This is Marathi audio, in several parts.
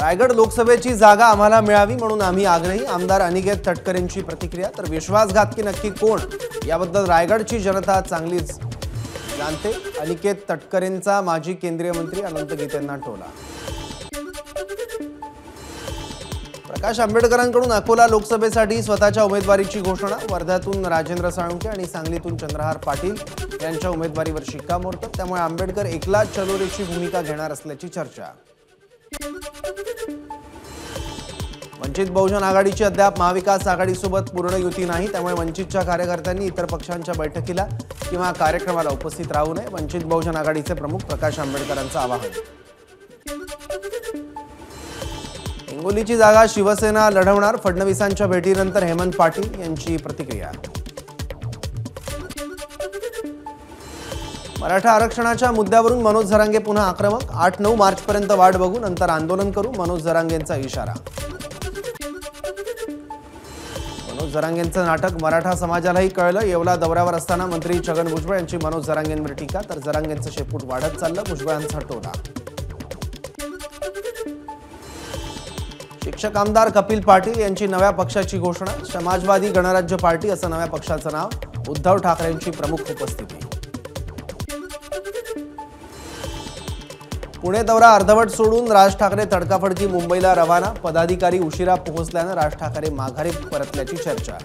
रायगड लोकसभेची जागा आम्हाला मिळावी म्हणून आम्ही आग्रही. आमदार अनिकेत तटकरेंची प्रतिक्रिया. तर विश्वासघातकी नक्की कोण? याबद्दल रायगडची जनता चांगलीच जाणते. अनिकेत तटकरेंचा माजी केंद्रीय मंत्री अनंत गीतेंना टोला. प्रकाश आंबेडकरांकडून अकोला लोकसभेसाठी स्वतःच्या उमेदवारीची घोषणा. वर्ध्यातून राजेंद्र साळुंके आणि सांगलीतून चंद्रहार पाटील यांच्या उमेदवारीवर शिक्कामोर्तब. त्यामुळे आंबेडकर एकला चलोरेची भूमिका घेणार असल्याची चर्चा. वंचित बहुजन आघाडीची अद्याप महाविकास आघाडीसोबत पूर्ण युती नाही त्यामुळे वंचितच्या कार्यकर्त्यांनी इतर पक्षांच्या बैठकीला किंवा कार्यक्रमाला उपस्थित राहू नये. वंचित बहुजन आघाडीचे प्रमुख प्रकाश आंबेडकरांचं आवाहन. हिंगोलीची जागा शिवसेना लढवणार. फडणवीसांच्या भेटीनंतर हेमंत पाटील यांची प्रतिक्रिया. मराठा आरक्षणाच्या मुद्द्यावरून मनोज झरांगे पुन्हा आक्रमक. आठ नऊ मार्चपर्यंत वाट बघू नंतर आंदोलन करू मनोज झरांगेंचा इशारा. जरांगेंचं नाटक मराठा समाजालाही कळलं. येवला दौऱ्यावर असताना मंत्री छगन भुजबळ यांची मनोज जरांगेंवर टीका तर जरांगेंचं शेपूट वाढत चाललं भुजबळांचा टोला शिक्षक आमदार कपिल पाटील यांची नव्या पक्षाची घोषणा समाजवादी गणराज्य पार्टी असं नव्या पक्षाचं नाव उद्धव ठाकरेंची प्रमुख उपस्थिती. पुणे दौरा अर्धवट सोडून राज ठाकरे तडकाफडकी मुंबईला रवाना. पदाधिकारी उशिरा पोहोचल्यानं राज ठाकरे माघारी परतल्याची चर्चा.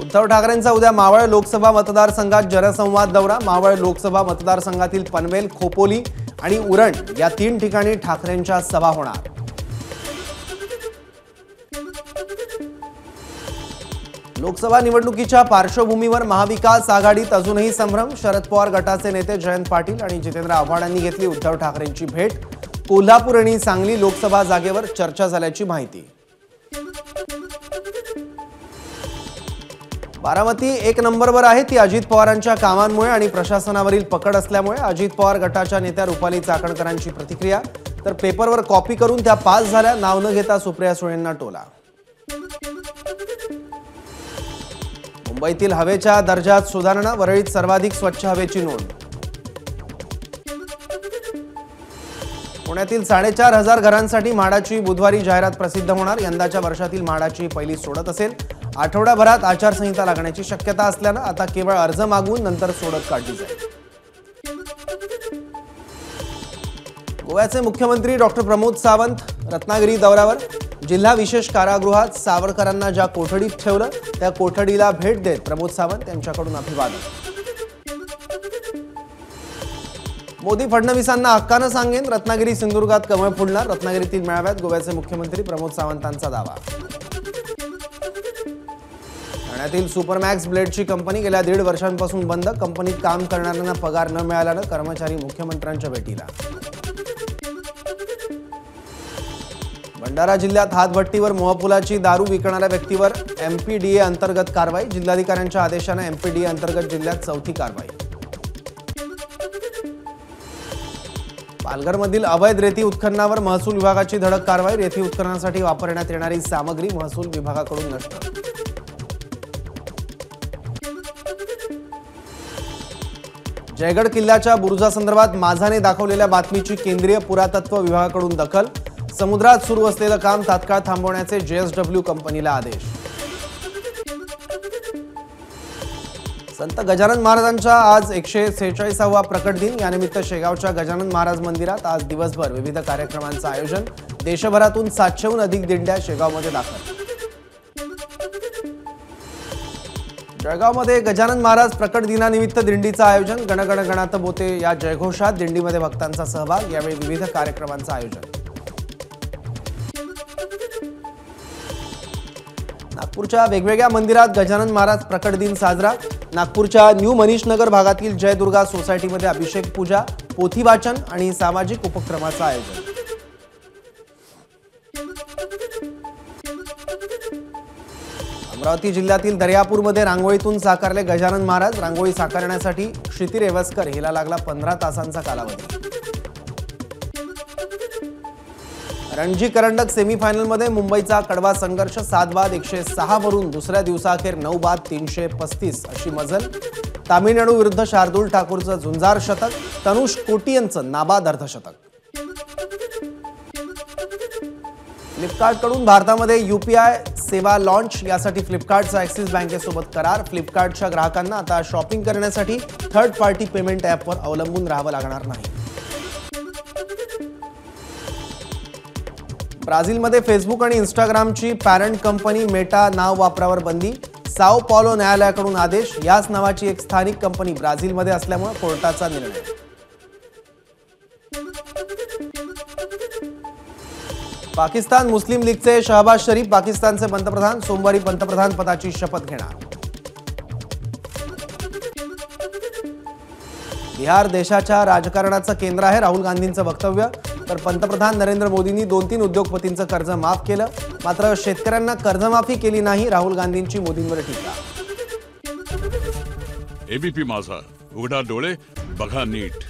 उद्धव ठाकरेंचा उद्या मावळ लोकसभा मतदारसंघात जनसंवाद दौरा. मावळ लोकसभा मतदारसंघातील पनवेल खोपोली आणि उरण या तीन ठिकाणी ठाकरेंच्या सभा होणार. लोकसभा निवडणुकीच्या पार्श्वभूमीवर महाविकास आघाडीत अजूनही संभ्रम. शरद पवार गटाचे नेते जयंत पाटील आणि जितेंद्र आव्हाड यांनी घेतली उद्धव ठाकरेंची भेट. कोल्हापूर आणि सांगली लोकसभा जागेवर चर्चा झाल्याची माहिती. बारामती एक नंबरवर आहे ती अजित पवारांच्या कामांमुळे आणि प्रशासनावरील पकड असल्यामुळे अजित पवार गटाच्या नेत्या रुपाली चाकणकरांची प्रतिक्रिया. तर पेपरवर कॉपी करून त्या पास झाल्या. नाव न घेता सुप्रिया सुळेंना टोला. मुंबईतील हवेच्या दर्जात सुधारणा वरळीत सर्वाधिक स्वच्छ हवेची नोंद. पुण्यातील साडेचार हजार घरांसाठी म्हाडाची बुधवारी जाहिरात प्रसिद्ध होणार. यंदाच्या वर्षातील म्हाडाची पहिली सोडत असेल. आठवड्याभरात आचारसंहिता लागण्याची शक्यता असल्यानं आता केवळ अर्ज मागवून नंतर सोडत काढली जाईल. गोव्याचे मुख्यमंत्री डॉक्टर प्रमोद सावंत रत्नागिरी दौऱ्यावर. जिल्हा विशेष कारागृहात सावरकरांना ज्या कोठडीत ठेवलं त्या कोठडीला भेट देत प्रमोद सावंत यांच्याकडून अभिवादन. मोदी फडणवीसांना हक्कानं सांगेन रत्नागिरी सिंधुदुर्गात कमळ फुडणार रत्नागिरीतील मेळाव्यात गोव्याचे मुख्यमंत्री प्रमोद सावंतांचा दावा. ठाण्यातील सुपरमॅक्स ब्लेडची कंपनी गेल्या दीड वर्षांपासून बंद कंपनीत काम करणाऱ्यांना पगार न मिळाल्यानं कर्मचारी मुख्यमंत्र्यांच्या भेटीला. भंडारा जिल्ह्यात हातभट्टीवर मोहपुलाची दारू विकणाऱ्या व्यक्तीवर एमपीडीए अंतर्गत कारवाई. जिल्हाधिकाऱ्यांच्या आदेशानं एमपीडीए अंतर्गत जिल्ह्यात चौथी कारवाई. पालघरमधील अवैध रेती उत्खननावर महसूल विभागाची धडक कारवाई. रेती उत्खननासाठी वापरण्यात येणारी सामग्री महसूल विभागाकडून नष्ट. जयगड किल्ल्याच्या बुरुजासंदर्भात माझाने दाखवलेल्या बातमीची केंद्रीय पुरातत्व विभागाकडून दखल. समुद्रात सुरू असलेलं काम तात्काळ थांबवण्याचे जेएसडब्ल्यू कंपनीला आदेश. संत गजानन महाराजांचा आज एकशे सेहेचाळीसावा प्रकट दिन. यानिमित्त शेगावच्या गजानन महाराज मंदिरात आज दिवसभर विविध कार्यक्रमांचं आयोजन. देशभरातून सातशेहून अधिक दिंड्या शेगावमध्ये दाखल. जळगावमध्ये गजानन महाराज प्रकट दिनानिमित्त दिंडीचं आयोजन. गणगण गणात बोते या जयघोषात दिंडीमध्ये भक्तांचा सहभाग. यावेळी विविध कार्यक्रमांचं आयोजन. नागपूरच्या वेगवेगळ्या मंदिरात गजानन महाराज प्रकट दिन साजरा. नागपूरच्या न्यू मनीष नगर भागातील जयदुर्गा सोसायटीमध्ये अभिषेक पूजा पोथी वाचन आणि सामाजिक उपक्रमाचं आयोजन. अमरावती जिल्ह्यातील दर्यापूरमध्ये रांगोळीतून साकारले गजानन महाराज. रांगोळी साकारण्यासाठी क्षिती रेवस्कर हिला लागला पंधरा तासांचा कालावधी. रणजी करंडक सेमीफायनलमध्ये मुंबईचा कडवा संघर्ष सात बाद एकशे सहा वरून दुसऱ्या दिवसाअखेर नऊ बाद तीनशे पस्तीस अशी मजल. तामिळनाडू विरुद्ध शार्दूल ठाकूरचं झुंजार शतक तनुष कोटियनचं नाबाद अर्धशतक. फ्लिपकार्टकडून भारतामध्ये युपीआय सेवा लॉन्च यासाठी फ्लिपकार्टचा ॲक्सिस बँकेसोबत करार. फ्लिपकार्टच्या ग्राहकांना आता शॉपिंग करण्यासाठी थर्ड पार्टी पेमेंट ॲपवर अवलंबून राहावं लागणार नाही. ब्राझीलमध्ये फेसबुक आणि इंस्टाग्रामची पॅरंट कंपनी मेटा नाव वापरावर बंदी. साओ पॉलो न्यायालयाकडून आदेश याच नावाची एक स्थानिक कंपनी ब्राझीलमध्ये असल्यामुळे कोर्टाचा निर्णय. पाकिस्तान मुस्लिम लीगचे शहबाज शरीफ पाकिस्तानचे पंतप्रधान. सोमवारी पंतप्रधान पदाची शपथ घेणार. बिहार देशाच्या राजकारणाचं केंद्र आहे राहुल गांधींचं वक्तव्य. तर पंतप्रधान नरेंद्र मोदींनी दोन तीन उद्योगपतींचं कर्ज माफ केलं. मात्र शेतकऱ्यांना कर्जमाफी केली नाही राहुल गांधींची मोदींवर टीका. एबीपी माझा. उघडा डोळे बघा नीट.